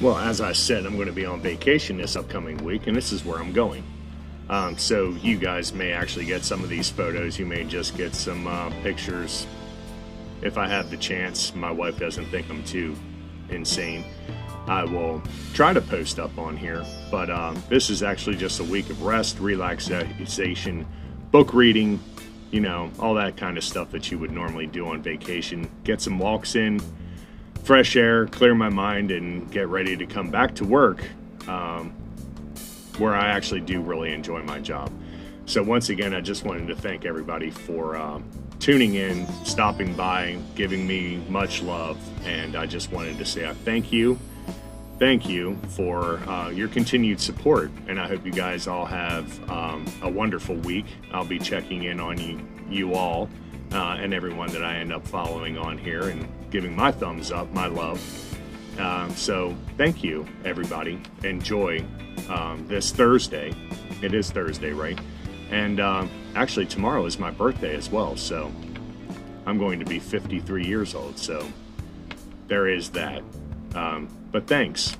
well, as I said, I'm going to be on vacation this upcoming week, and this is where I'm going. Um, so you guys may actually get some of these photos. You may just get some uh, pictures if I have the chance. My wife doesn't think I'm too insane. I will try to post up on here, but um, this is actually just a week of rest, relaxation, book reading, you know, all that kind of stuff that you would normally do on vacation. Get some walks in, fresh air, clear my mind, and get ready to come back to work um, where I actually do really enjoy my job. So, once again, I just wanted to thank everybody for uh, tuning in, stopping by, giving me much love, and I just wanted to say thank you. Thank you for uh, your continued support, and I hope you guys all have um, a wonderful week. I'll be checking in on you, you all uh, and everyone that I end up following on here and giving my thumbs up, my love. Uh, so thank you, everybody. Enjoy um, this Thursday. It is Thursday, right? And uh, actually, tomorrow is my birthday as well. So I'm going to be 53 years old. So there is that. Um, but thanks.